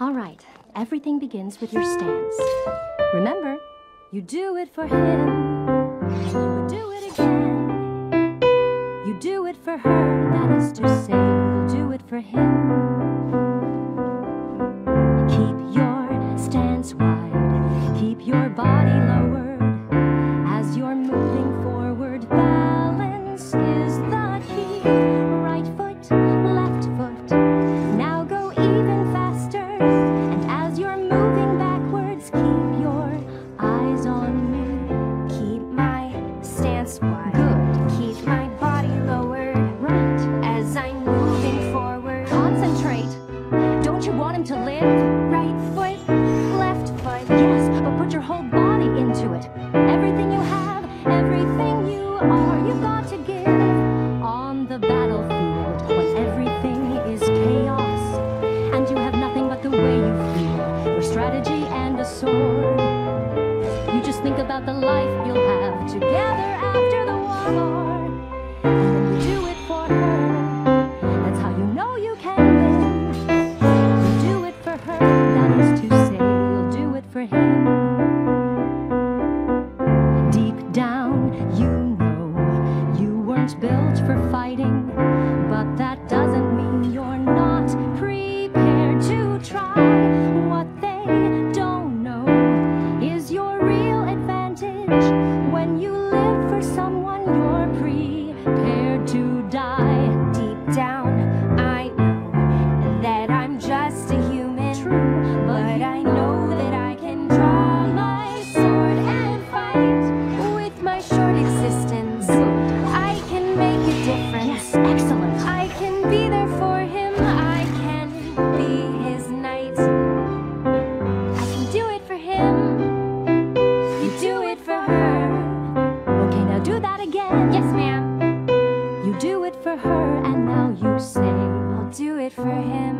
All right, everything begins with your stance. Remember, you do it for him, you would do it again. You do it for her, that is to say, To live? Right foot, left foot. Yes, but put your whole body into it. Everything you have, everything you are, you've got to give. On the battlefield, when everything is chaos, and you have nothing but the way you feel, your strategy and a sword. You just think about the life you'll have together weren't built for fighting, but that doesn't mean you're not prepared to try. What they don't know is your real advantage. When you live for someone, you're prepared you say, I'll do it for him.